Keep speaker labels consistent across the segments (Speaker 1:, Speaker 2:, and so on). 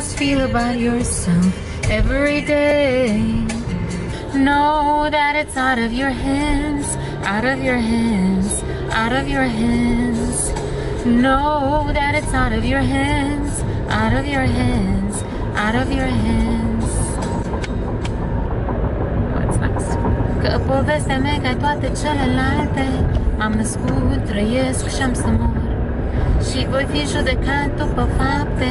Speaker 1: always feel about yourself every day. Know that it's out of your hands, out of your hands, out of your hands. Know that it's out of your hands, out of your hands, out of your hands. What's next? Că povestea mea ca toate celelalte M-am născut, trăiesc și am să mor Și voi fi judecat după fapte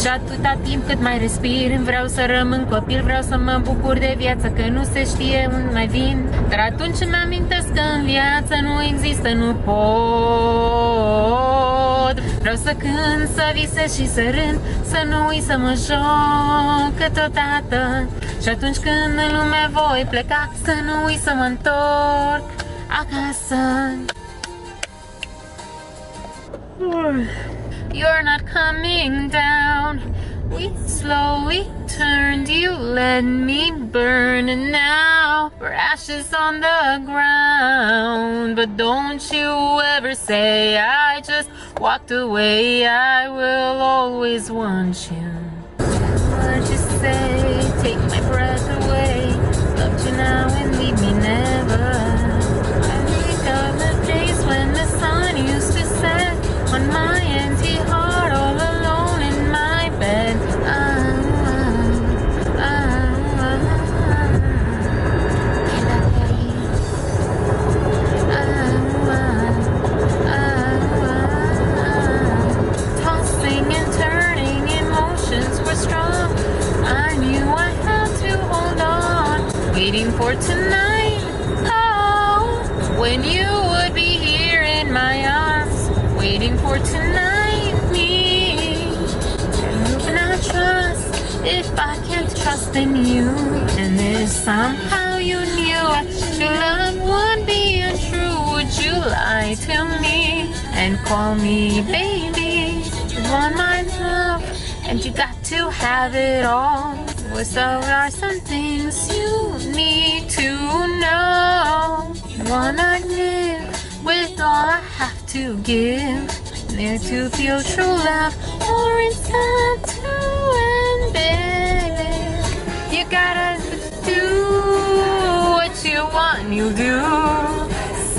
Speaker 1: și atâta timp cât mai respir Vreau să rămân copil, vreau să mă bucur de viață Că nu se știe unde mai vin. Dar atunci îmi amintesc că în viață nu există, nu pot. Vreau să cânt, să visez și să rând Să nu uit să mă joc câteodată. Și atunci când în lume voi pleca Să nu uit să mă întorc acasă You're not coming down. We slowly turned, you let me burn, and now we're ashes on the ground. But don't you ever say I just walked away. I will always want you. Tonight. Oh, when you would be here in my arms, waiting for tonight. Me, who can I trust if I can't trust in you? And if somehow you knew your love would be untrue, would you lie to me and call me baby? You want my love, and you got to have it all. Well, so are some things you know. Wanna live with all I have to give. There to feel true love, or inside to and baby. You gotta do what you want, you do.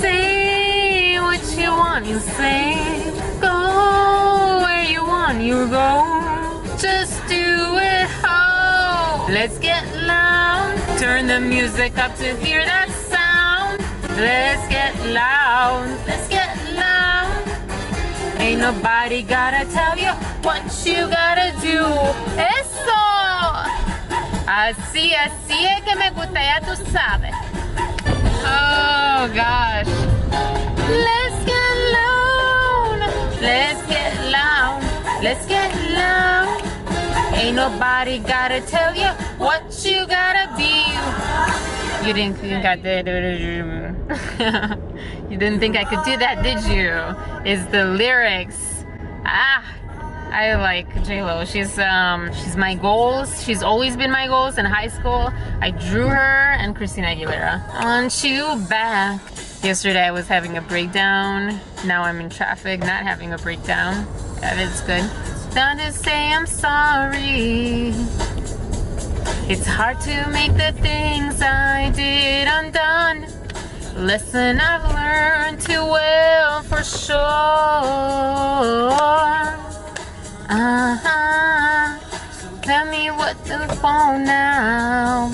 Speaker 1: Say what you want, you say. Go where you want, you go. Just do it all. Let's get loud. Turn the music up to hear that. Let's get loud. Let's get loud. Ain't nobody gotta tell you what you gotta do. Eso. Así, así es que me gusta, ya tú sabes. Oh gosh. Let's get loud. Let's get loud. Let's get loud. Ain't nobody gotta tell you what you gotta be. You didn't think I did. you didn't think I could do that, did you? Is the lyrics. Ah, I like J Lo. She's um she's my goals. She's always been my goals in high school. I drew her and Christina Aguilera. Want you back. Yesterday I was having a breakdown. Now I'm in traffic, not having a breakdown. That is good. Down to say I'm sorry. It's hard to make the things I did undone. Lesson I've learned too well for sure. Uh-huh. Tell me what to phone now.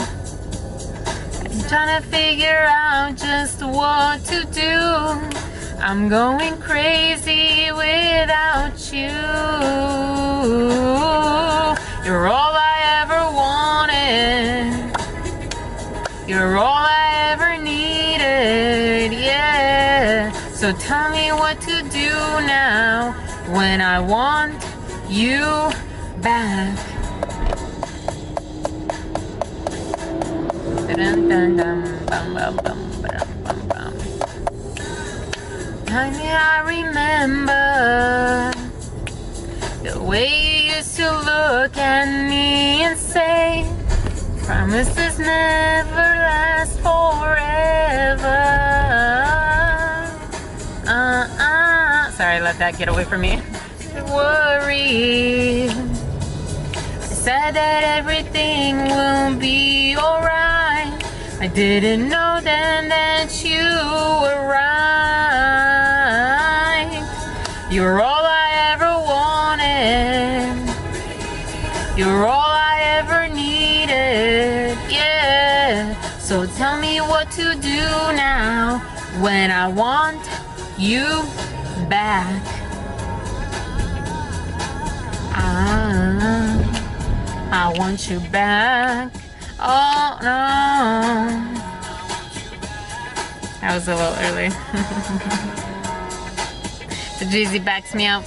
Speaker 1: I'm trying to figure out just what to do. I'm going crazy without now when I want you back. Honey, I remember the way you used to look at me and say, Promises never last forever. Uh Sorry, let that get away from me. Worry. I Said that everything will be alright. I didn't know then that you were right. You're all I ever wanted. You're all I ever needed. Yeah. So tell me what to do now when I want you back. Ah. I want you back. Oh no. That was a little early. the JC backs me up.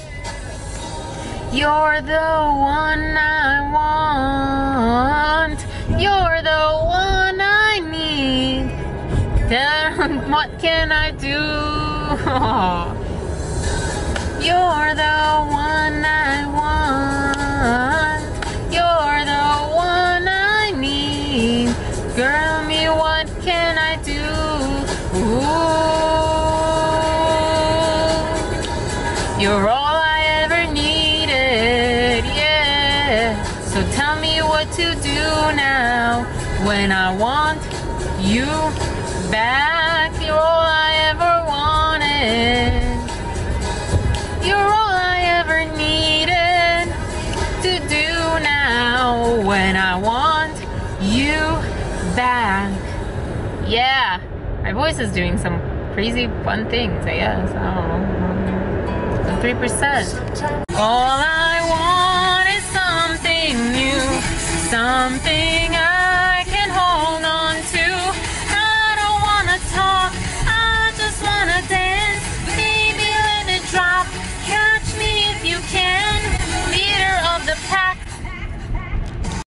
Speaker 1: You're the one I want. You're the one I need. Then what can I do? You're the one I want. You're the one I need. Girl, me, what can I do? Ooh, you're all I ever needed, yeah. So tell me what to do now when I want you back. You're all I ever wanted. Back. Yeah, my voice is doing some crazy fun things, I guess. I don't know. Three percent. All I want is something new, something